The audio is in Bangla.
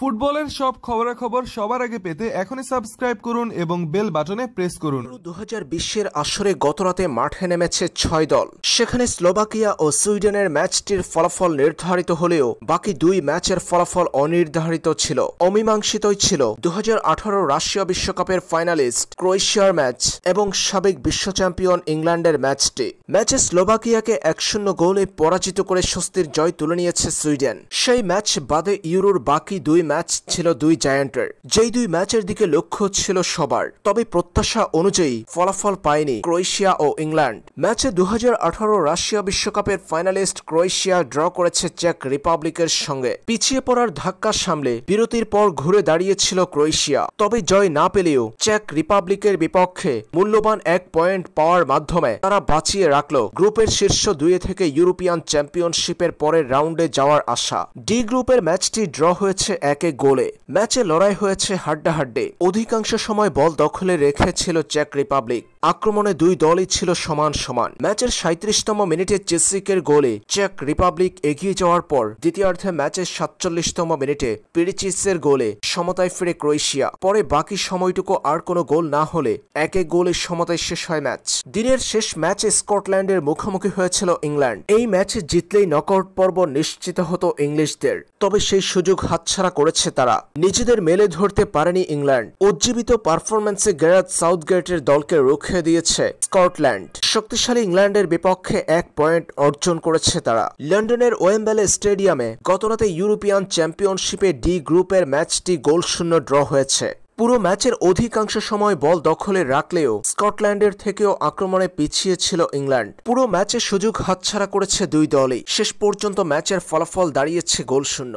ফুটবলের সব খবরাখবর সবার আগে পেতে এখনই সাবস্ক্রাইব করুন এবং বেল বাটনে প্রেস করুন। দু হাজার আসরে গতরাতে মাঠে নেমেছে ছয় দল। সেখানে স্লোভাকিয়া ও সুইডেনের ম্যাচটির ফলাফল নির্ধারিত হলেও বাকি দুই ম্যাচের ফলাফল অনির্ধারিত ছিল। অমীমাংসিতই ছিল দুহাজার আঠারো রাশিয়া বিশ্বকাপের ফাইনালিস্ট ক্রোয়েশিয়ার ম্যাচ এবং সাবেক বিশ্ব চ্যাম্পিয়ন ইংল্যান্ডের ম্যাচটি। ম্যাচে স্লোভাকিয়াকে এক শূন্য গোলে পরাজিত করে স্বস্তির জয় তুলে নিয়েছে সুইডেন। সেই ম্যাচ বাদে ইউরোর বাকি দুই ম্যাচ ছিল দুই জায়ান্টের। যেই দুই ম্যাচের দিকে লক্ষ্য ছিল সবার, তবে প্রত্যাশা অনুযায়ী ফলাফল পায়নি ক্রোয়েশিয়া ও ইংল্যান্ড। ম্যাচে দু রাশিয়া বিশ্বকাপের ফাইনালিস্ট ক্রোয়েশিয়া ড্র করেছে চেক রিপাবলিকের সঙ্গে। পিছিয়ে পড়ার ধাক্কা সামলে বিরতির পর ঘুরে দাঁড়িয়েছিল ক্রোয়েশিয়া। তবে জয় না পেলেও চেক রিপাবলিকের বিপক্ষে মূল্যবান এক পয়েন্ট পাওয়ার মাধ্যমে তারা বাঁচিয়ে রাখল গ্রুপের শীর্ষ দুয়ে থেকে ইউরোপিয়ান চ্যাম্পিয়নশিপের পরের রাউন্ডে যাওয়ার আশা। ডি গ্রুপের ম্যাচটি ড্র হয়েছে এক এক গোলে। ম্যাচে লড়াই হয়েছে হাড্ডাহাড্ডে। অধিকাংশ সময় বল দখলে রেখেছিল চেক রিপাবলিক। আক্রমণে দুই দলই ছিল সমান সমান। ম্যাচের সাঁত্রিশতম মিনিটে চেসিকের গোলে চেক রিপাবলিক এগিয়ে যাওয়ার পর দ্বিতীয়ার্ধে ম্যাচের সাতচল্লিশতম মিনিটে পিরিচিসের গোলে সমতায় ফিরে ক্রোয়েশিয়া। পরে বাকি সময়টুকু আর কোনো গোল না হলে এক গোলে সমতায় শেষ হয় ম্যাচ। দিনের শেষ ম্যাচে স্কটল্যান্ডের মুখোমুখি হয়েছিল ইংল্যান্ড। এই ম্যাচে জিতলেই নকআউট পর্ব নিশ্চিত হতো ইংলিশদের। তবে সেই সুযোগ হাতছাড়া করেছে তারা। নিজেদের মেলে ধরতে পারেনি ইংল্যান্ড। উজ্জীবিত পারফরম্যান্সে গ্যারাত সাউথগেটের দলকে রুখে দিয়েছে স্কটল্যান্ড। শক্তিশালী ইংল্যান্ডের বিপক্ষে এক পয়েন্ট অর্জন করেছে তারা। লন্ডনের ওয়েম্বেলে স্টেডিয়ামে গতরাতে ইউরোপিয়ান চ্যাম্পিয়নশিপে ডি গ্রুপের ম্যাচটি গোল শূন্য ড্র হয়েছে। পুরো ম্যাচের অধিকাংশ সময় বল দখলে রাখলেও স্কটল্যান্ডের থেকেও আক্রমণে পিছিয়ে ছিল ইংল্যান্ড। পুরো ম্যাচে সুযোগ হাতছাড়া করেছে দুই দলই। শেষ পর্যন্ত ম্যাচের ফলাফল দাঁড়িয়েছে গোল শূন্য